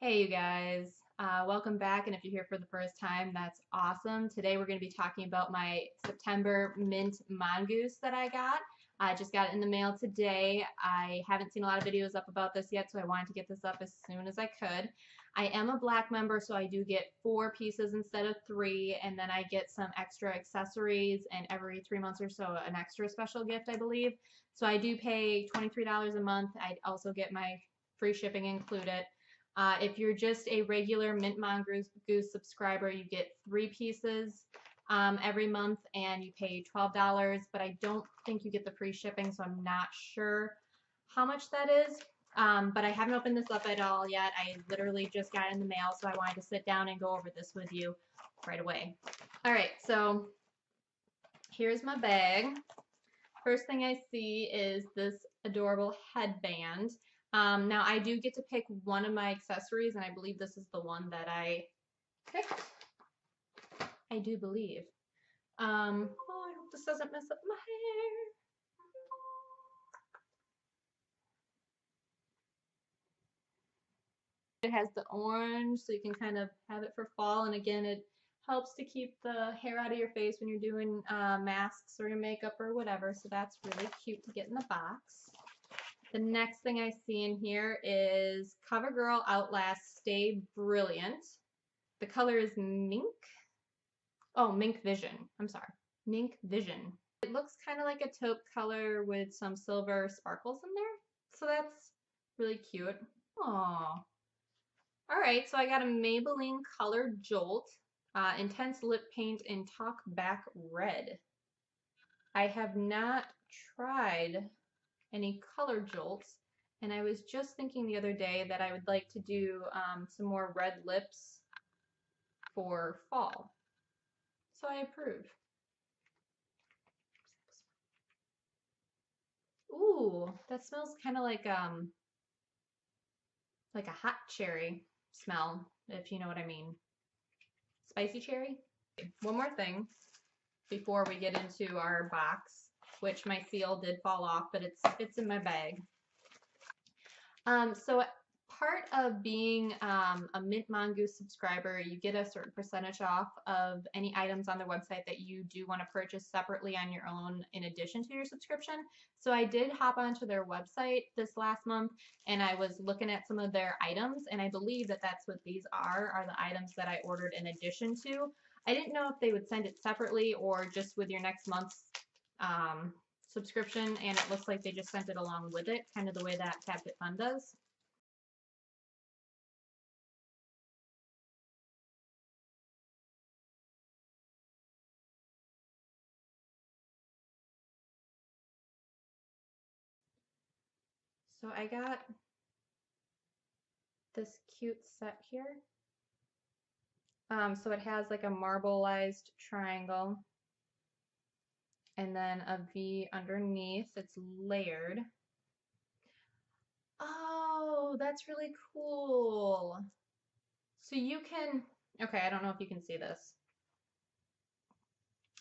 Hey, you guys. Uh, welcome back, and if you're here for the first time, that's awesome. Today we're going to be talking about my September mint mongoose that I got. I just got it in the mail today. I haven't seen a lot of videos up about this yet, so I wanted to get this up as soon as I could. I am a black member, so I do get four pieces instead of three, and then I get some extra accessories, and every three months or so, an extra special gift, I believe. So I do pay $23 a month. I also get my free shipping included. Uh, if you're just a regular Mint Mongoose subscriber, you get three pieces um, every month and you pay $12, but I don't think you get the free shipping, so I'm not sure how much that is. Um, but I haven't opened this up at all yet. I literally just got in the mail, so I wanted to sit down and go over this with you right away. All right, so here's my bag. First thing I see is this adorable headband. Um, now I do get to pick one of my accessories, and I believe this is the one that I picked. I do believe. Um, oh, I hope this doesn't mess up my hair. It has the orange, so you can kind of have it for fall. And again, it helps to keep the hair out of your face when you're doing uh, masks or your makeup or whatever. So that's really cute to get in the box. The next thing I see in here is CoverGirl Outlast Stay Brilliant. The color is Mink. Oh, Mink Vision. I'm sorry. Mink Vision. It looks kind of like a taupe color with some silver sparkles in there. So that's really cute. Aww. Alright, so I got a Maybelline Color Jolt. Uh, intense lip paint in Talk Back Red. I have not tried any color jolts and I was just thinking the other day that I would like to do um, some more red lips for fall. So I approve. Ooh, that smells kind of like um like a hot cherry smell, if you know what I mean. Spicy cherry. One more thing before we get into our box, which my seal did fall off, but it's it's in my bag. Um, so part of being um, a Mint Mongoose subscriber, you get a certain percentage off of any items on their website that you do want to purchase separately on your own in addition to your subscription. So I did hop onto their website this last month and I was looking at some of their items and I believe that that's what these are, are the items that I ordered in addition to. I didn't know if they would send it separately or just with your next month's um, subscription and it looks like they just sent it along with it, kind of the way that FabFitFun does. So I got this cute set here. Um, so it has like a marbleized triangle and then a V underneath. It's layered. Oh, that's really cool. So you can, okay, I don't know if you can see this.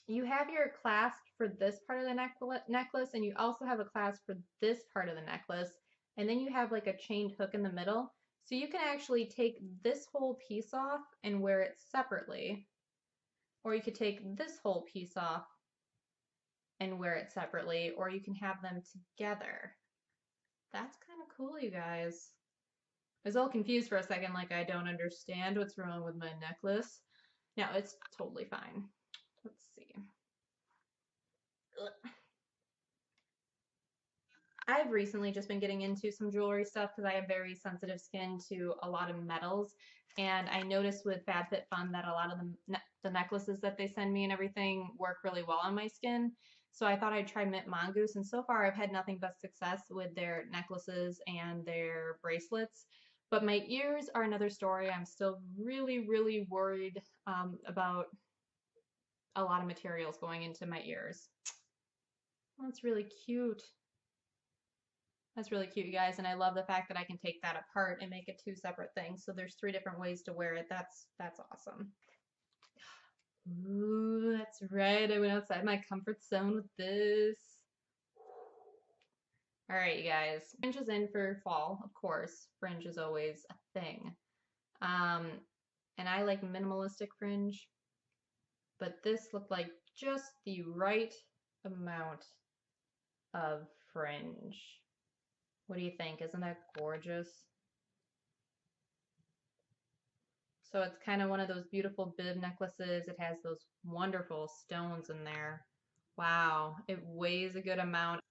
You have your clasp for this part of the necklace and you also have a clasp for this part of the necklace and then you have like a chained hook in the middle. So you can actually take this whole piece off and wear it separately. Or you could take this whole piece off and wear it separately, or you can have them together. That's kind of cool, you guys. I was all confused for a second, like I don't understand what's wrong with my necklace. No, it's totally fine. Let's see. Ugh. I've recently just been getting into some jewelry stuff because I have very sensitive skin to a lot of metals. And I noticed with FabFitFun that a lot of the, ne the necklaces that they send me and everything work really well on my skin. So I thought I'd try Mint Mongoose. And so far, I've had nothing but success with their necklaces and their bracelets. But my ears are another story. I'm still really, really worried um, about a lot of materials going into my ears. That's really cute. That's really cute, you guys, and I love the fact that I can take that apart and make it two separate things. So there's three different ways to wear it. That's that's awesome. Ooh, that's right. I went outside my comfort zone with this. All right, you guys. Fringe is in for fall, of course. Fringe is always a thing. Um, and I like minimalistic fringe, but this looked like just the right amount of fringe. What do you think? Isn't that gorgeous? So it's kind of one of those beautiful bib necklaces. It has those wonderful stones in there. Wow, it weighs a good amount.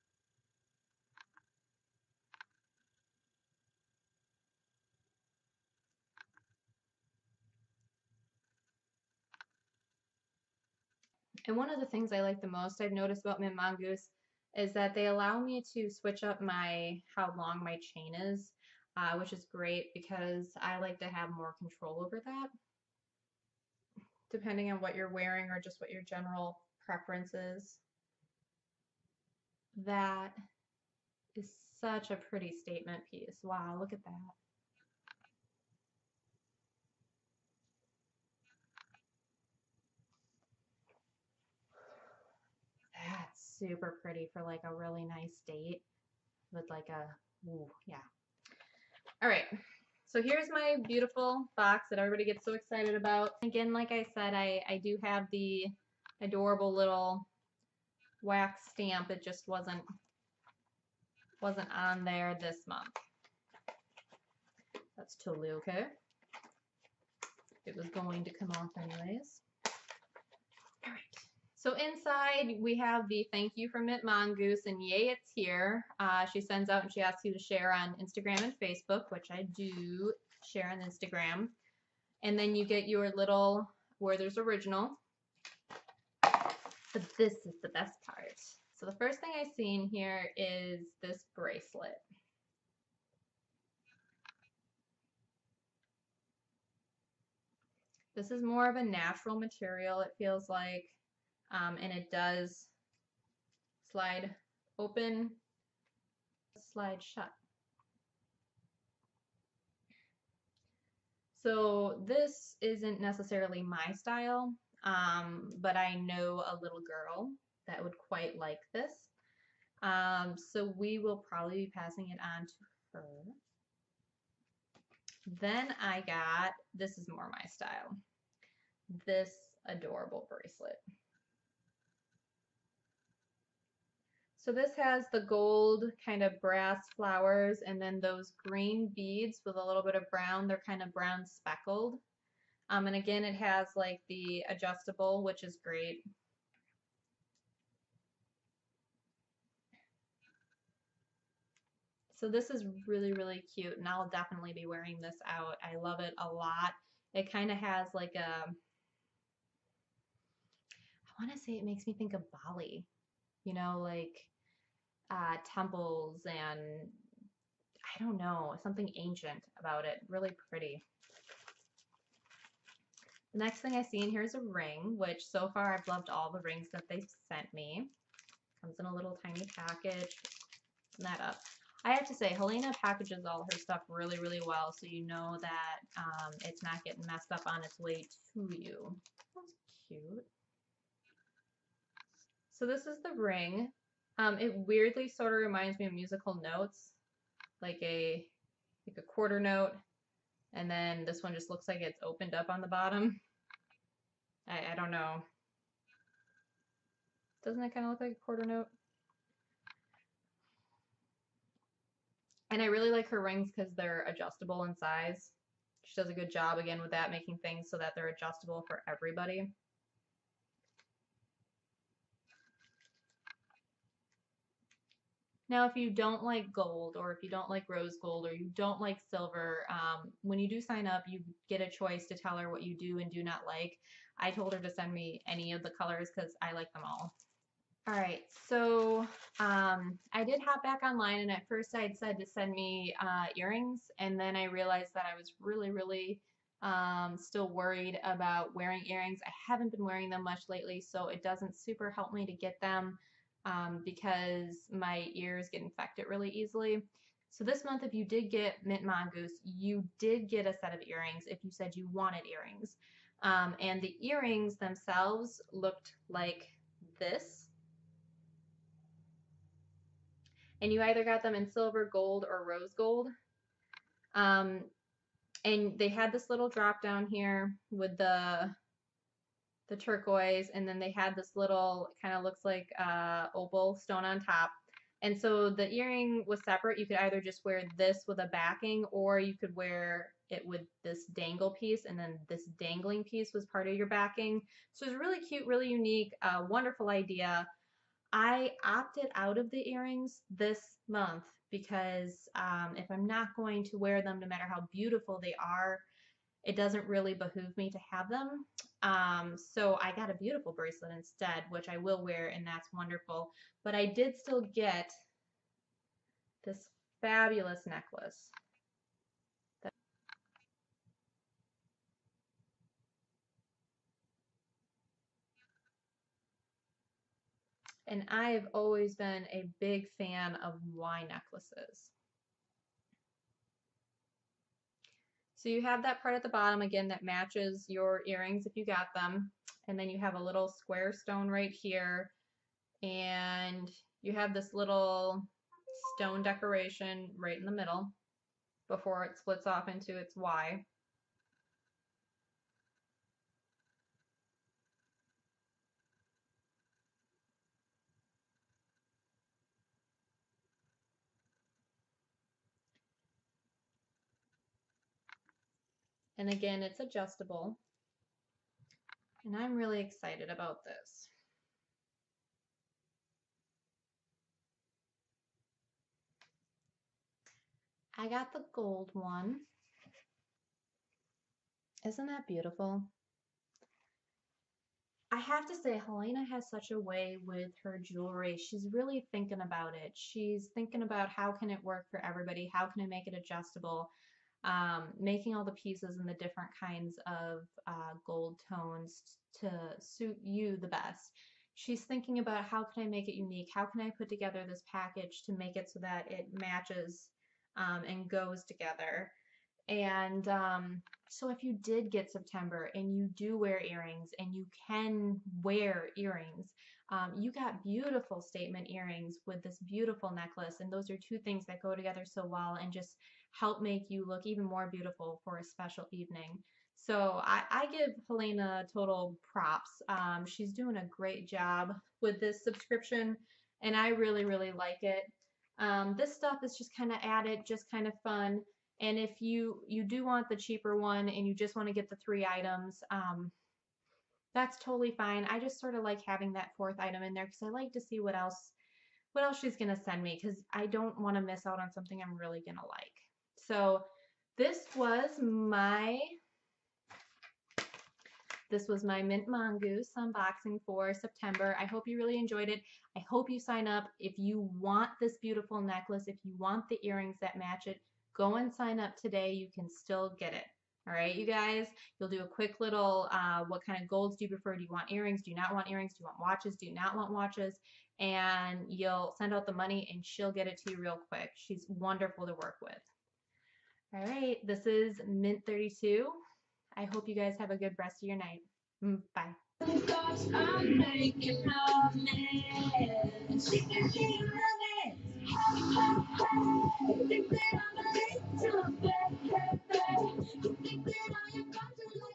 And one of the things I like the most I've noticed about Mint Mongoose is that they allow me to switch up my how long my chain is, uh, which is great because I like to have more control over that. Depending on what you're wearing or just what your general preference is. That is such a pretty statement piece. Wow, look at that. That's super pretty for like a really nice date with like a, ooh, yeah. All right, so here's my beautiful box that everybody gets so excited about. Again, like I said, I, I do have the adorable little wax stamp. It just wasn't wasn't on there this month. That's totally okay. It was going to come off anyways. So inside we have the thank you from Mint Mongoose and yay it's here. Uh, she sends out and she asks you to share on Instagram and Facebook, which I do share on Instagram. And then you get your little Werther's Original. But this is the best part. So the first thing I see in here is this bracelet. This is more of a natural material, it feels like um, and it does slide open, slide shut. So this isn't necessarily my style, um, but I know a little girl that would quite like this. Um, so we will probably be passing it on to her. Then I got, this is more my style, this adorable bracelet. So this has the gold kind of brass flowers and then those green beads with a little bit of brown. They're kind of brown speckled. Um, and again, it has like the adjustable, which is great. So this is really, really cute and I'll definitely be wearing this out. I love it a lot. It kind of has like a, I want to say it makes me think of Bali, you know, like uh, temples and I don't know, something ancient about it. Really pretty. The next thing I see in here is a ring, which so far I've loved all the rings that they've sent me. Comes in a little tiny package. Open that up. I have to say, Helena packages all her stuff really, really well, so you know that um, it's not getting messed up on its way to you. That's cute. So this is the ring. Um, it weirdly sort of reminds me of musical notes, like a like a quarter note, and then this one just looks like it's opened up on the bottom. I, I don't know. Doesn't it kind of look like a quarter note? And I really like her rings because they're adjustable in size. She does a good job again with that, making things so that they're adjustable for everybody. Now, if you don't like gold or if you don't like rose gold or you don't like silver, um, when you do sign up, you get a choice to tell her what you do and do not like. I told her to send me any of the colors because I like them all. All right, so um, I did hop back online and at first I had said to send me uh, earrings and then I realized that I was really, really um, still worried about wearing earrings. I haven't been wearing them much lately, so it doesn't super help me to get them um, because my ears get infected really easily. So this month, if you did get Mint Mongoose, you did get a set of earrings if you said you wanted earrings. Um, and the earrings themselves looked like this. and you either got them in silver, gold, or rose gold. Um, and they had this little drop down here with the the turquoise, and then they had this little kind of looks like uh, opal stone on top. And so the earring was separate. You could either just wear this with a backing, or you could wear it with this dangle piece, and then this dangling piece was part of your backing. So it was really cute, really unique, uh, wonderful idea. I opted out of the earrings this month because um, if I'm not going to wear them, no matter how beautiful they are, it doesn't really behoove me to have them. Um, so I got a beautiful bracelet instead, which I will wear, and that's wonderful. But I did still get this fabulous necklace. And I've always been a big fan of Y necklaces. So you have that part at the bottom again that matches your earrings if you got them. And then you have a little square stone right here. And you have this little stone decoration right in the middle before it splits off into its Y. And again, it's adjustable. And I'm really excited about this. I got the gold one. Isn't that beautiful? I have to say, Helena has such a way with her jewelry. She's really thinking about it. She's thinking about how can it work for everybody? How can I make it adjustable? Um, making all the pieces and the different kinds of uh, gold tones to suit you the best. She's thinking about how can I make it unique? How can I put together this package to make it so that it matches um, and goes together? And um, so if you did get September and you do wear earrings and you can wear earrings, um, you got beautiful statement earrings with this beautiful necklace. And those are two things that go together so well and just help make you look even more beautiful for a special evening. So I, I give Helena total props. Um, she's doing a great job with this subscription, and I really, really like it. Um, this stuff is just kind of added, just kind of fun. And if you you do want the cheaper one and you just want to get the three items, um, that's totally fine. I just sort of like having that fourth item in there because I like to see what else what else she's gonna send me because I don't want to miss out on something I'm really gonna like. So this was my this was my Mint Mongoose unboxing for September. I hope you really enjoyed it. I hope you sign up. If you want this beautiful necklace, if you want the earrings that match it, go and sign up today. You can still get it. All right, you guys, you'll do a quick little, uh, what kind of golds do you prefer? Do you want earrings? Do you not want earrings? Do you want watches? Do you not want watches? And you'll send out the money and she'll get it to you real quick. She's wonderful to work with. All right, this is Minnt 32. I hope you guys have a good rest of your night. Mm, bye. You think that I'm a. You think that I am going to